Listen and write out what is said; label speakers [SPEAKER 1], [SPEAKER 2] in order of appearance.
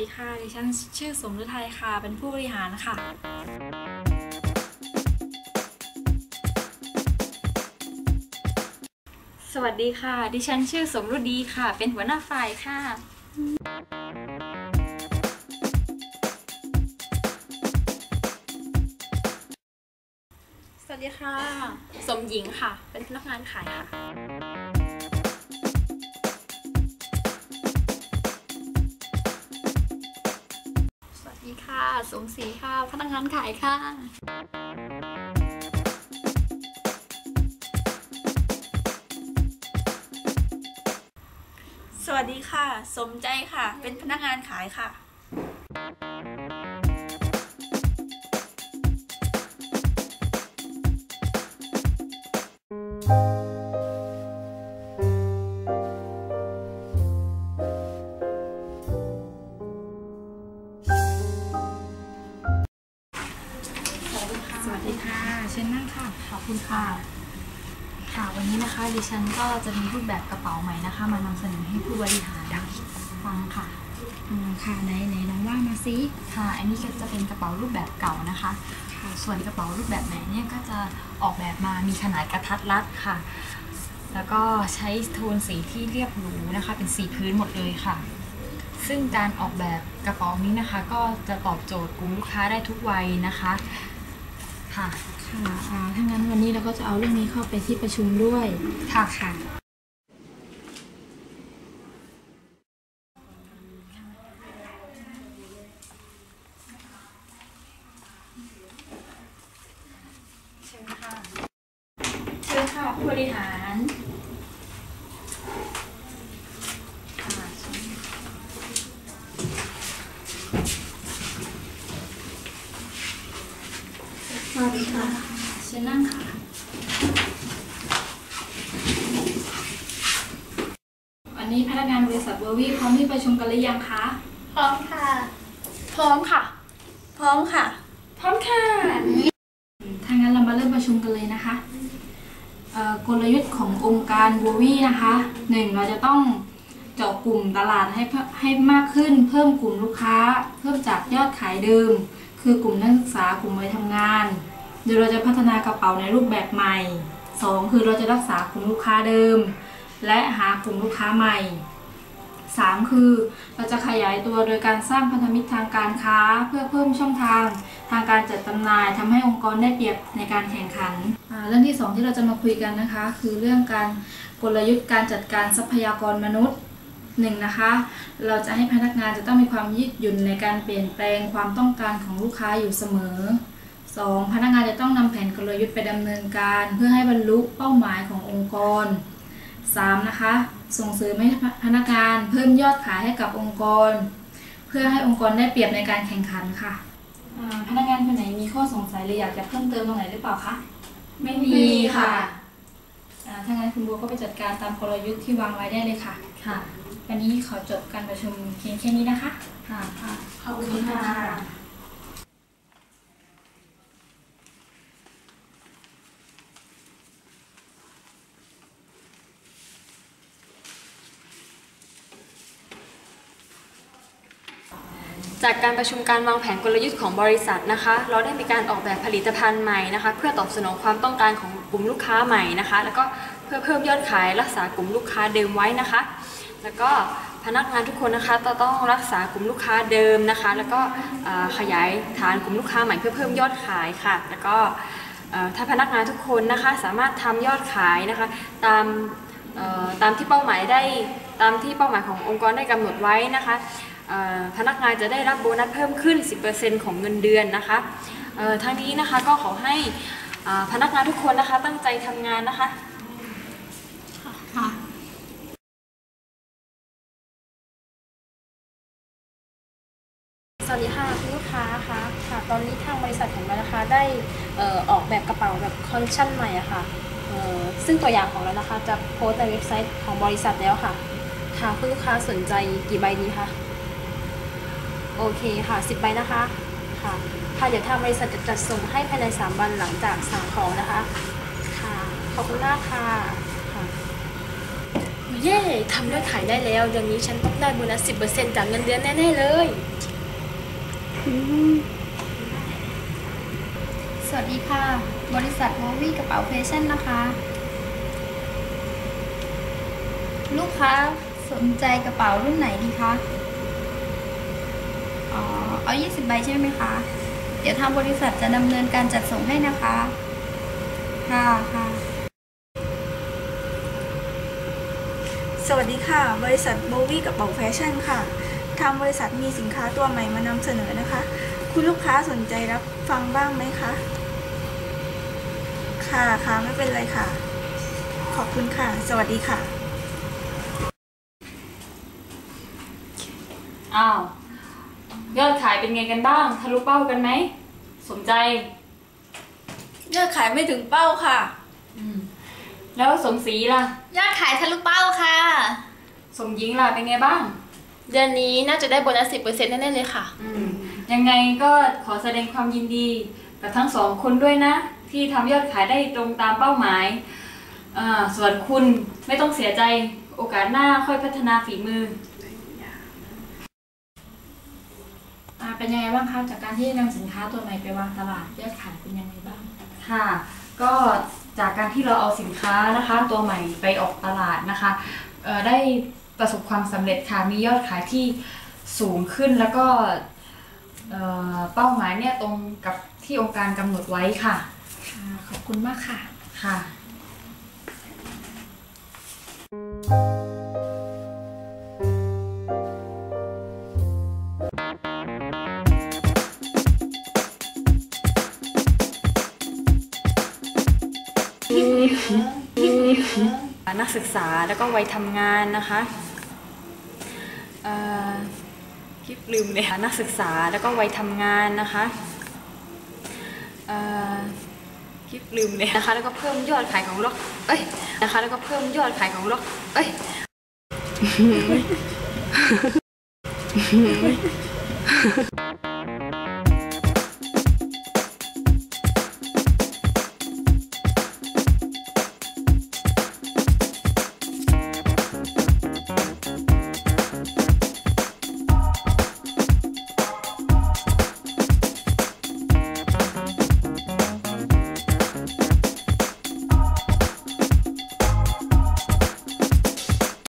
[SPEAKER 1] ดีค่ะ ดิฉันชื่อสมฤทัยค่ะ เป็นผู้บริหารค่ะ สวัสดีค่ะ ดิฉันชื่อสมรุดีค่ะ เป็นหัวหน้าฝ่ายค่ะ
[SPEAKER 2] สวัสดีค่ะ สมหญิงค่ะ เป็นพนักงานขายค่ะ
[SPEAKER 1] สมศรีค่ะ พนักงานขายค่ะ
[SPEAKER 3] สวัสดีค่ะ สมใจค่ะ เป็นพนักงานขายค่ะ
[SPEAKER 1] ส วัสดีค่ะเชิญนั่งค่ะ ขอบคุณค่ะ ค่ะ วันนี้นะคะดิฉันก็จะมีรูปแบบกระเป๋าใหม่นะคะ มานำเสนอให้ผู้บริหารฟังค่ะ
[SPEAKER 4] อ่าค่ะไหนไหนลองว่ามาซิ
[SPEAKER 1] ค่ะ อันนี้ก็จะเป็นกระเป๋ารูปแบบเก่านะคะค่ะส่วนกระเป๋ารูปแบบใหม่เนี่ยก็จะออกแบบมามีขนาดกระทัดรัดค่ะ แล้วก็ใช้โทนสีที่เรียบหรูนะคะ เป็นสีพื้นหมดเลยค่ะซึ่งการออกแบบกระเป๋านี้นะคะ ก็จะตอบโจทย์กลุ่มลูกค้าได้ทุกวัยนะคะ ค่ะ
[SPEAKER 4] ค่ะอ่าถ้างั้นวันนี้เราก็จะเอาเรื่องนี้เข้าไปที่ประชุมด้วย
[SPEAKER 1] ค่ะ
[SPEAKER 4] ค่ะ
[SPEAKER 1] เชิญค่ะเชิญค่ะผู้บริหารค่ะเชิญ สวัสดีค่ะเชิญนั่งค่ะ วันนี้พนักงานบริษัทเบอร์วี่พร้อมที่ประชุมกันหรือยังคะ
[SPEAKER 3] พร้อมค่ะ
[SPEAKER 2] พร้อมค่ะ
[SPEAKER 3] พร้อมค่ะ
[SPEAKER 2] พร้อมค่ะ
[SPEAKER 1] ถ้างั้นเรามาเริ่มประชุมกันเลยนะคะเอ่อกลยุทธ์ขององค์การบัววี่นะคะหนึ่งเราจะต้องเจาะกลุ่มตลาดให้เพิ่มให้มากขึ้น เพิ่มกลุ่มลูกค้า เพิ่มจากยอดขายเดิม คือกลุ่มนักศึกษากลุ่มวัยทำงานโดี๋ยวเราจะพัฒนากระเป๋าในรูปแบบใหม่สองคือเราจะรักษากลุ่มลูกค้าเดิม และหากลุ่มลูกค้าใหม่ 3 คือเราจะขยายตัวโดยการสร้างพันธมิตรทางการค้า เพื่อเพิ่มช่องทาง ทางการจัดจำหน่ายทำให้องค์กรได้เปรียบในการแข่งขัน เรื่องที่ 2 ที่เราจะมาคุยกันนะคะ คือเรื่องการกลยุทธ์การจัดการทรัพยากรมนุษย์หนึ่งนะคะเราจะให้พนักงานจะต้องมีความยืดหยุ่นในการเปลี่ยนแปลงความต้องการของลูกค้าอยู่เสมอ 2. พนักงานจะต้องนำแผนกลยุทธ์ไปดำเนินการเพื่อให้บรรลุเป้าหมายขององค์กร 3. นะคะ ส่งเสริมให้พนักงานเพิ่มยอดขายให้กับองค์กร เพื่อให้องค์กรได้เปรียบในการแข่งขันค่ะอ่าพนักงานคนไหนมีข้อสงสัยหรืออยากจะเพิ่มเติมตรงไหนหรือเปล่าคะ ไม่มีค่ะอ่าถ้างั้นคุณบัวก็ไปจัดการตามกลยุทธ์ที่วางไว้ได้เลยค่ะ ค่ะ วันนี้ขอจบการประชุมเพียงแค่นี้นะคะ ค่ะค่ะ
[SPEAKER 3] ขอบคุณค่ะ
[SPEAKER 2] จากการประชุมการวางแผนกลยุทธ์ของบริษัทนะคะ เราได้มีการออกแบบผลิตภัณฑ์ใหม่นะคะ เพื่อตอบสนองความต้องการของกลุ่มลูกค้าใหม่นะคะ แล้วก็เพื่อเพิ่มยอดขายรักษากลุ่มลูกค้าเดิมไว้นะคะ แล้วก็พนักงานทุกคนนะคะจะต้องรักษากลุ่มลูกค้าเดิมนะคะ แล้วก็ขยายฐานกลุ่มลูกค้าใหม่เพื่อเพิ่มยอดขายค่ะ แล้วก็ถ้าพนักงานทุกคนนะคะสามารถทำยอดขายนะคะตามตามที่เป้าหมายได้ตามที่เป้าหมายขององค์กรได้กำหนดไว้นะคะ พนักงานจะได้รับโบนัสเพิ่มขึ้น 10%ของเงินเดือนนะคะทั้งนี้นะคะก็ขอให้พนักงานทุกคนนะคะตั้งใจทำงานนะคะ
[SPEAKER 5] สวัสดีค่ะคุณลูกค้าคะค่ะตอนนี้ทางบริษัทของเรานะคะได้ออกแบบกระเป๋าแบบคอลเลคชันใหม่อะค่ะเอ่อซึ่งตัวอย่างของเรานะคะจะโพสในเว็บไซต์ของบริษัทแล้วค่ะค่ะคุณลูกค้าสนใจกี่ใบดีคะ โอเคค่ะ10ใบนะคะค่ะค่ะเดี๋ยวทางบริษัทจะจัดส่งให้ภายใน3วันหลังจากสั่งของนะคะค่ะขอบคุณมากค่ะค่ะ
[SPEAKER 1] ไม่
[SPEAKER 5] เย่ทำยอดขายได้แล้วเดือนนี้ฉันต้องได้โบนัส10%จากเงินเดือนแน่ๆเลย
[SPEAKER 6] สวัสดีค่ะ บริษัทวอวี่กระเป๋าแฟชั่นนะคะ ลูกค้าสนใจกระเป๋ารุ่นไหนดีคะอ๋อ เอา 20 ใบใช่ไหมคะ เดี๋ยวทางบริษัทจะดำเนินการจัดส่งให้นะคะ ค่ะค่ะ
[SPEAKER 3] สวัสดีค่ะ บริษัทโบวี่กระเป๋าแฟชั่นค่ะ ทางบริษัทมีสินค้าตัวใหม่มานำเสนอนะคะ คุณลูกค้าสนใจรับฟังบ้างไหมคะ ค่ะค่ะไม่เป็นไรค่ะ ขอบคุณค่ะ สวัสดีค่ะ
[SPEAKER 2] อ้าว ยอดขายเป็นไงกันบ้าง ทะลุเป้ากันไหม สนใจ
[SPEAKER 3] ยอดขายไม่ถึงเป้าค่ะ
[SPEAKER 2] แล้วสมศรีล่ะ
[SPEAKER 6] ยอดขายทะลุเป้าค่ะ
[SPEAKER 2] สมหญิงล่ะเป็นไงบ้าง
[SPEAKER 5] เดือนนี้น่าจะได้โบนัส10%แน่ๆเลยค่ะ
[SPEAKER 2] ยังไงก็ขอแสดงความยินดี กับทั้งสองคนด้วยนะ ที่ทำยอดขายได้ตรงตามเป้าหมายอ่าส่วนคุณไม่ต้องเสียใจ โอกาสหน้าค่อยพัฒนาฝีมือ
[SPEAKER 1] อ่า เป็นยังไงบ้างคะจากการที่นำสินค้าตัวใหม่ไปวางตลาดยอดขายเป็นยังไงบ้าง
[SPEAKER 2] ค่ะ ก็จากการที่เราเอาสินค้านะคะ ตัวใหม่ไปออกตลาดนะคะเอ่อได้ประสบความสำเร็จค่ะมียอดขายที่สูงขึ้นแล้วก็เอ่อเป้าหมายเนี่ยตรงกับที่องค์การกำหนดไว้ค่ะ
[SPEAKER 1] ค่ะขอบคุณมากค่ะ
[SPEAKER 2] ค่ะ นักศึกษาแล้วก็วัยทำงานนะคะคิดลืมเลยนักศึกษาแล้วก็วัยทำงานนะคะคิดลืมเลยนะคะ แล้วก็เพิ่มยอดขายของล็อกเอ้ยนะคะ แล้วก็เพิ่มยอดขายของล็อกเอ้ย